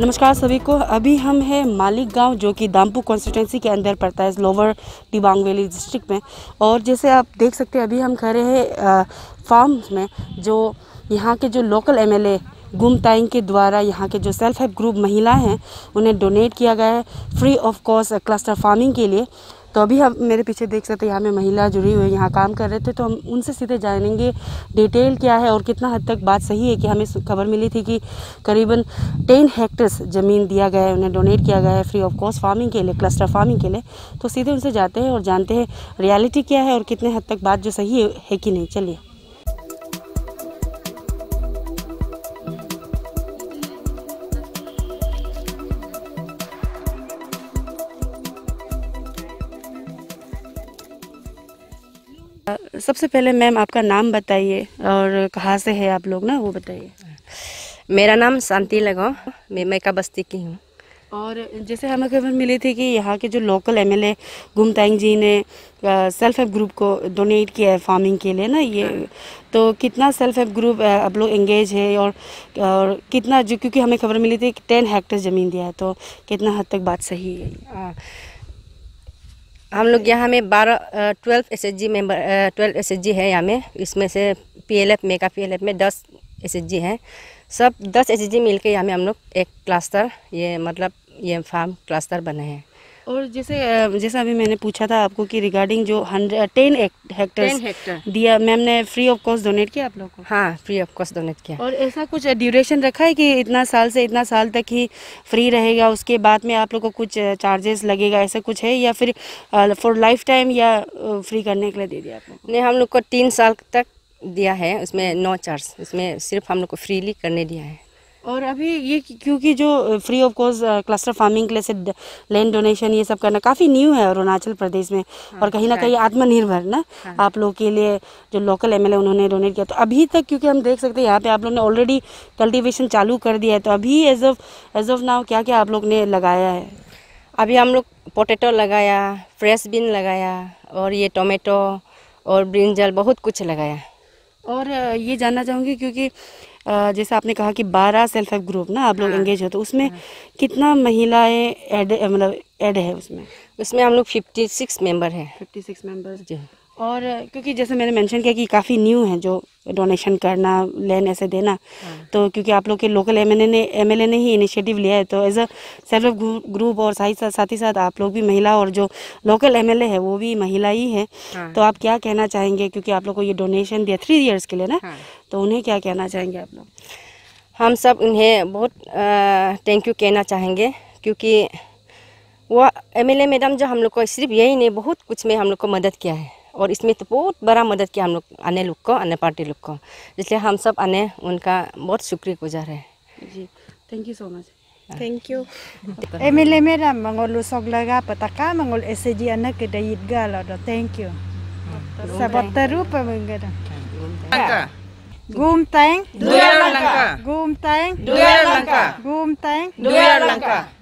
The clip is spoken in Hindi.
नमस्कार सभी को। अभी हम हैं मालिक गाँव जो कि दामपू कॉन्स्टिट्यूंसी के अंदर पड़ता है लोअर दिबांग वैली डिस्ट्रिक्ट में। और जैसे आप देख सकते हैं, अभी हम खड़े हैं फार्म में, जो यहाँ के जो लोकल एमएलए गुम ताइंग के द्वारा यहाँ के जो सेल्फ हेल्प ग्रुप महिलाएँ हैं, उन्हें डोनेट किया गया है free of cost cluster farming के लिए। तो अभी हम मेरे पीछे देख सकते हैं, यहाँ में महिला जुड़ी हुई यहाँ काम कर रहे थे तो हम उनसे सीधे जानेंगे डिटेल क्या है और कितना हद तक बात सही है कि हमें खबर मिली थी कि करीबन टेन हेक्टर्स ज़मीन दिया गया है, उन्हें डोनेट किया गया है फ्री ऑफ़ कॉस्ट फ़ार्मिंग के लिए क्लस्टर फ़ार्मिंग के लिए। तो सीधे उनसे जाते हैं और जानते हैं रियालिटी क्या है और कितने हद तक बात जो सही है कि नहीं। चलिए। सबसे पहले मैम आपका नाम बताइए और कहाँ से है आप लोग ना वो बताइए। मेरा नाम शांति लगाओ मैं मैका बस्ती की हूँ। और जैसे हमें खबर मिली थी कि यहाँ के जो लोकल एमएलए गुमतांग जी ने सेल्फ हेल्प ग्रुप को डोनेट किया है फ़ार्मिंग के लिए ना ये तो कितना सेल्फ हेल्प ग्रुप आप लोग एंगेज है और और कितना जो क्योंकि हमें खबर मिली थी कि टेन हेक्टर ज़मीन दिया है तो कितना हद तक बात सही है हाँ। हम लोग यहाँ में बारह twelve S H G member twelve S H G है यहाँ में। इसमें से P L F mega P L F में दस एस एच जी हैं। सब दस एस एच जी मिल के यहाँ में हम लोग एक क्लस्टर ये मतलब ये फार्म क्लस्टर बने हैं। और जैसे जैसा अभी मैंने पूछा था आपको कि रिगार्डिंग जो हंड्रेड टेन हेक्टर दिया मैम ने फ्री ऑफ़ कॉस्ट डोनेट किया आप लोग को? हाँ फ्री ऑफ़ कॉस्ट डोनेट किया। और ऐसा कुछ ड्यूरेशन रखा है कि इतना साल से इतना साल तक ही फ्री रहेगा उसके बाद में आप लोग को कुछ चार्जेस लगेगा ऐसा कुछ है? या फिर फॉर लाइफ टाइम या फ्री करने के लिए दे दिया आप नहीं हम लोग को तीन साल तक दिया है उसमें नो चार्ज उसमें सिर्फ़ हम लोग को फ्रीली करने दिया है। और अभी ये क्योंकि जो free of cost cluster farming के लिए से लैंड डोनेशन ये सब करना काफ़ी न्यू है अरुणाचल प्रदेश में। हाँ, और कहीं ना कहीं आत्मनिर्भर ना? हाँ, आप लोग के लिए जो लोकल एमएलए उन्होंने डोनेट किया तो अभी तक क्योंकि हम देख सकते हैं यहाँ पे आप लोग ने ऑलरेडी कल्टिवेशन चालू कर दिया है तो अभी as of as of now क्या क्या आप लोग ने लगाया है? अभी हम लोग पोटेटो लगाया फ्रेश बीन लगाया और ये टोमेटो और ब्रिंजल बहुत कुछ लगाया। और ये जानना चाहूँगी क्योंकि जैसे आपने कहा कि बारह सेल्फ हेल्प ग्रुप ना आप लोग एंगेज हाँ। हो तो उसमें हाँ। कितना महिलाएँ ऐड मतलब ऐड है उसमें उसमें हम लोग फिफ्टी सिक्स मेंबर हैं फिफ्टी सिक्स मेंबर जी और क्योंकि जैसे मैंने मेंशन किया कि काफ़ी न्यू है जो डोनेशन करना लेन ऐसे देना हाँ। तो क्योंकि आप लोग के लोकल एमएलए ने एमएलए ने ही इनिशिएटिव लिया है तो as a self help group और साथ साथ ही साथ आप लोग भी महिला और जो लोकल एमएलए है वो भी महिला ही है हाँ। तो आप क्या कहना चाहेंगे क्योंकि आप लोग को ये डोनेशन दिया थ्री ईयर्स के लिए ना हाँ। तो उन्हें क्या कहना चाहेंगे आप लोग हम सब उन्हें बहुत थैंक यू कहना चाहेंगे क्योंकि वो एमएलए मैडम जो हम लोग को सिर्फ़ यही नहीं बहुत कुछ में हम लोग को मदद किया है और इसमें तो बहुत बड़ा मदद किया हम लोग अन्य लोग को अन्य पार्टी लोग को इसलिए हम सब अन्य उनका बहुत शुक्रिया गुजार है जी thank you so much Thank you. Emile mera mangolu soglaga pataka mangol SG anak ke dayit gala do. Thank you. Sabat taru pa mengada. Gum tang. Duyar langka. Gum tang. Gum langka.